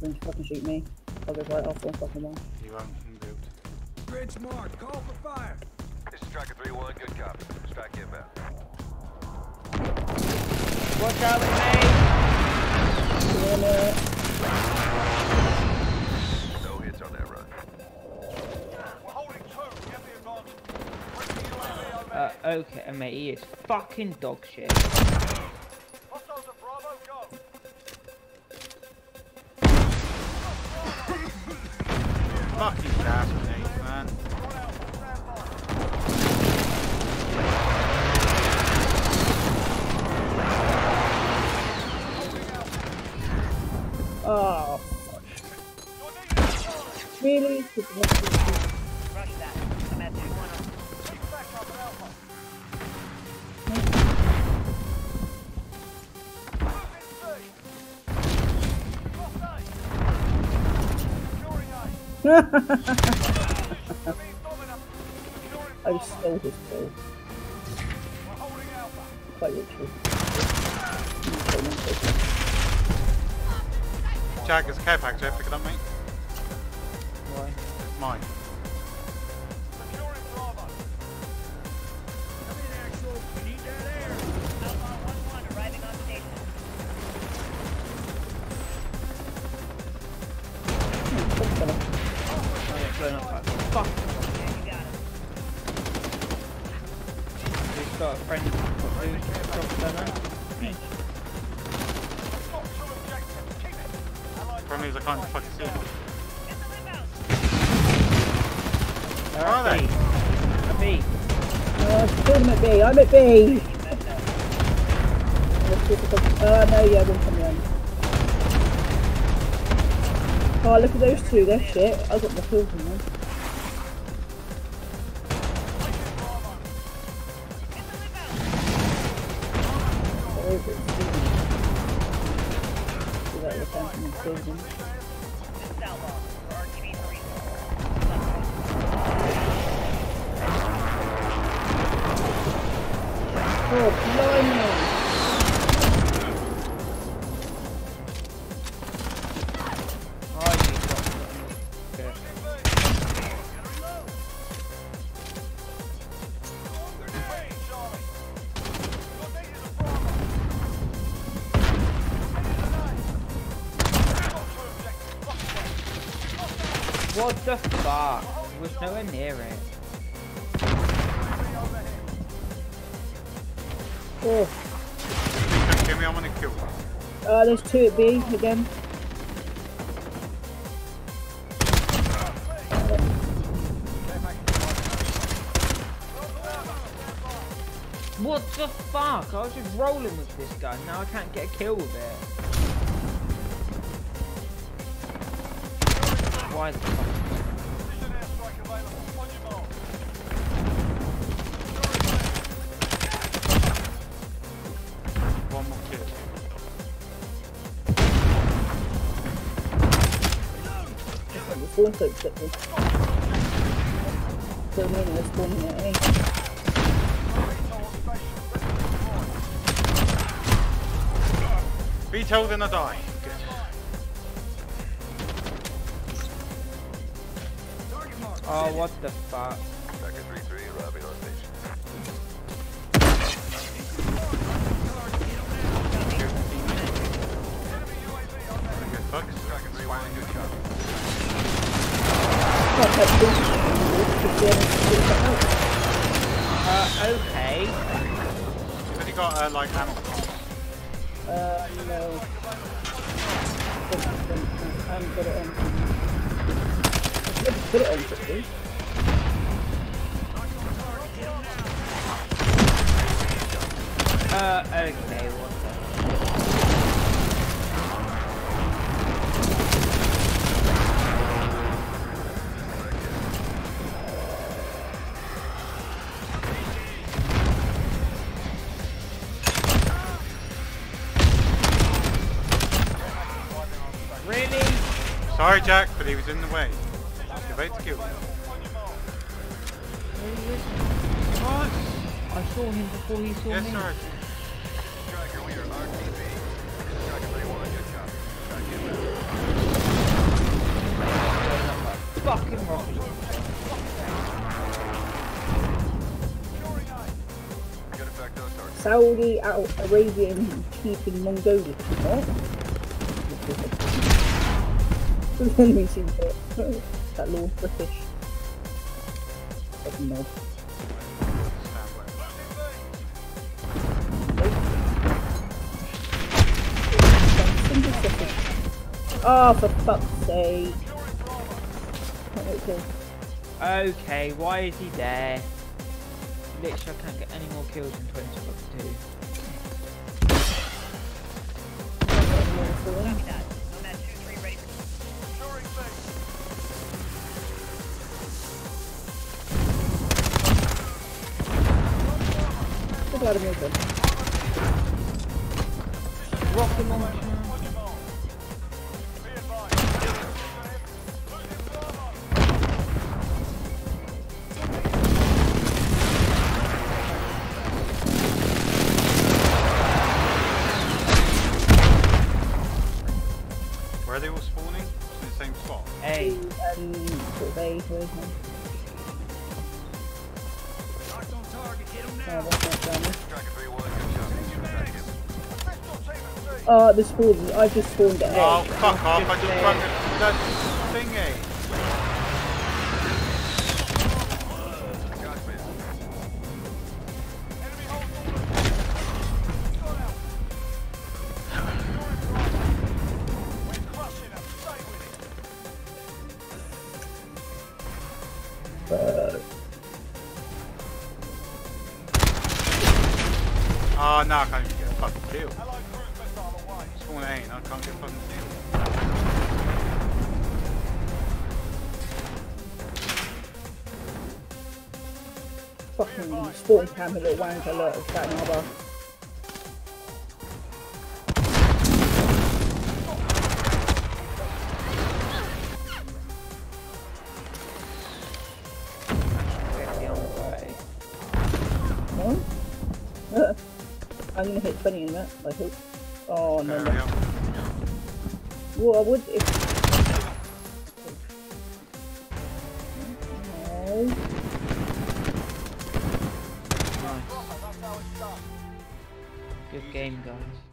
then fucking shoot me. I'll go right off one fucking one. You won't build. Bridge marked. Call for fire. This is Striker 3-1, good copy. Strike inbound. Watch out with me! Damn it. No hits on that run. Uh, okay, mate, he is fucking dog shit. Fucking assassinate, man. Oh. Really? Rush that. I just stole his kill. Quite literally. Jack, there's a care package there. Pick it up, mate. Why? Mine. Fuck. Yeah, got it. He's got a friend who's dropped down there. I can't fucking see them. Get the rebound. They're Where are they? B. At B. Oh, I killed him at B. I'm at B. Uh, no, yeah, one from the end. Oh, look at those two. They're shit. I got my kill from them. Building. This is Outlaw. For RTV 3. Oh, blimey! What the fuck? He was nowhere near it. Oh, Give me, I'm gonna kill. uh, there's two at B again. What the fuck? I was just rolling with this gun. Now I can't get a kill with it. Why the fuck? The spawn so quickly. So many are spawning at A. Be told then I die. Good. Oh, what the fuck? Striker 3-3, arriving on okay. Have you got uh, like ammo? Uh, no. I haven't got it on. Put it on quickly. Uh, okay, what Sorry, Jack, but he was in the way. About to kill him. What? I saw him before he saw Yes, me. sir. Striker, we are RTV. This is Striker 3-1, good copy. Strike inbound. fucking rocket launcher. Good effect on target. Saudi Arabian keeping Mongolia. What? Oh, for fuck's sake. Okay. okay, why is he there? Literally, I can't get any more kills in 20 Good Vladimir good. Rocket launcher. Where are they all spawning? In the same spot. Hey, Um, sort of A, where's my... Locked on target. Hit him Oh, now. Oh, the spawn. I just spawned at. Oh, fuck off. I just at that thingy. Uh. Gotcha, man. Oh, no, I can't Spawn A I can't get a fucking kill. Fucking spawn cam, a little wanker, look, it's that another. get the other way. What? I'm gonna hit 20 in that, I hope. Oh, no, Hurry no. up. Well, I would. Nice. Good game, guys.